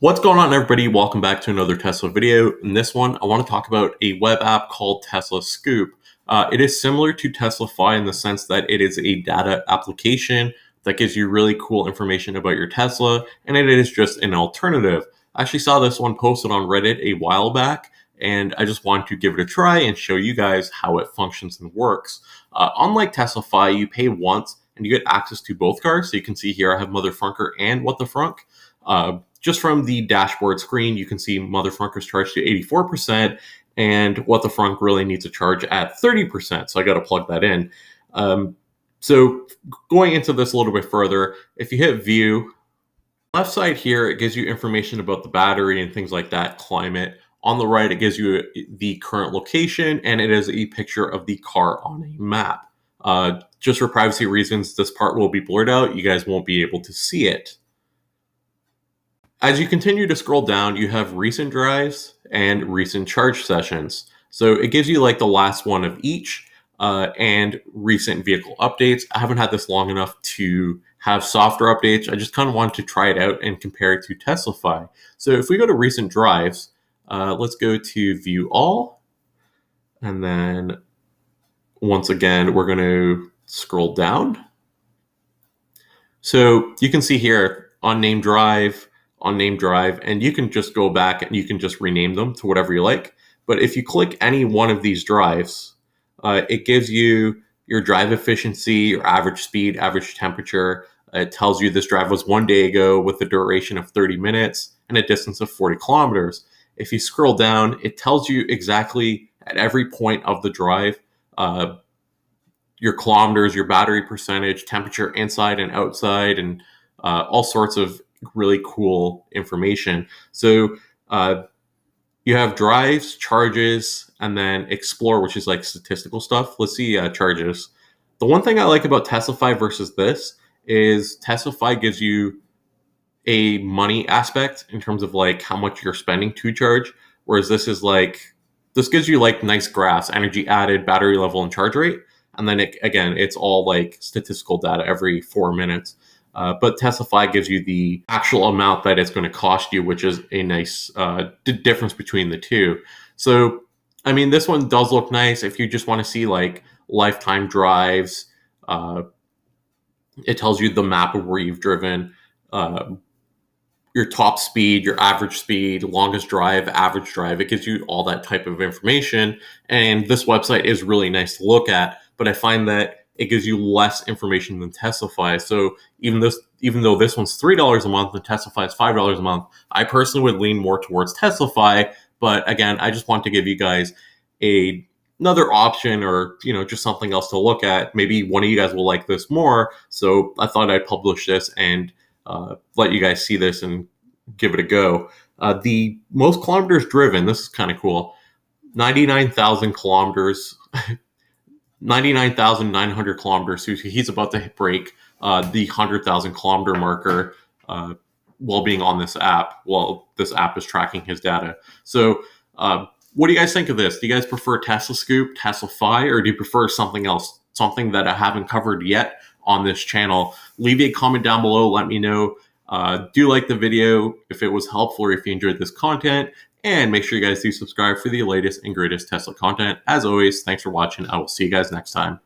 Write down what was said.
What's going on everybody? Welcome back to another Tesla video. In this one, I want to talk about a web app called Teslascope. Uh, it is similar to TeslaFi in the sense that it is a data application that gives you really cool information about your Tesla, and it is just an alternative. I actually saw this one posted on Reddit a while back, and I just wanted to give it a try and show you guys how it functions and works. Uh, unlike TeslaFi, you pay once and you get access to both cars. So you can see here I have Mother Frunker and What the Frunk. Uh, just from the dashboard screen, you can see Mother Frunker's charged to 84%, and What the Frunk really needs to charge at 30%. So I got to plug that in. Um, so going into this a little bit further, if you hit View, left side here, it gives you information about the battery and things like that, climate. On the right, it gives you the current location, and it is a picture of the car on a map. Uh, just for privacy reasons, this part will be blurred out. You guys won't be able to see it. As you continue to scroll down, you have recent drives and recent charge sessions. So it gives you like the last one of each uh, and recent vehicle updates. I haven't had this long enough to have software updates. I just kind of wanted to try it out and compare it to TeslaFi. So if we go to recent drives, uh, let's go to view all. And then once again, we're going to scroll down. So you can see here on name drive, on name drive, and you can just go back and you can just rename them to whatever you like. But if you click any one of these drives, uh, it gives you your drive efficiency, your average speed, average temperature. It tells you this drive was one day ago with a duration of 30 minutes and a distance of 40 kilometers. If you scroll down, it tells you exactly at every point of the drive uh, your kilometers, your battery percentage, temperature inside and outside, and uh, all sorts of really cool information. So uh, you have drives, charges, and then explore, which is like statistical stuff. Let's see uh, charges. The one thing I like about TeslaFi versus this is TeslaFi gives you a money aspect in terms of like how much you're spending to charge, whereas this is like this gives you like nice graphs, energy added, battery level, and charge rate. And then it, again, it's all like statistical data every four minutes. Uh, but TeslaFi gives you the actual amount that it's going to cost you, which is a nice uh, difference between the two. So, I mean, this one does look nice. If you just want to see like lifetime drives, uh, it tells you the map of where you've driven, uh, your top speed, your average speed, longest drive, average drive. It gives you all that type of information. And this website is really nice to look at, but I find that it gives you less information than TeslaFi. So even this, even though this one's three dollars a month and TeslaFi is five dollars a month, I personally would lean more towards TeslaFi. But again, I just want to give you guys a another option or you know just something else to look at. Maybe one of you guys will like this more. So I thought I'd publish this and uh, let you guys see this and give it a go. Uh, the most kilometers driven. This is kind of cool. Ninety nine thousand kilometers. 99,900 kilometers. So he's about to break uh, the 100,000 kilometer marker uh, while being on this app, while this app is tracking his data. So, uh, what do you guys think of this? Do you guys prefer Tesla Scoop, TeslaFi, or do you prefer something else, something that I haven't covered yet on this channel? Leave a comment down below. Let me know. Uh, do like the video if it was helpful or if you enjoyed this content. And make sure you guys do subscribe for the latest and greatest Tesla content. As always, thanks for watching. I will see you guys next time.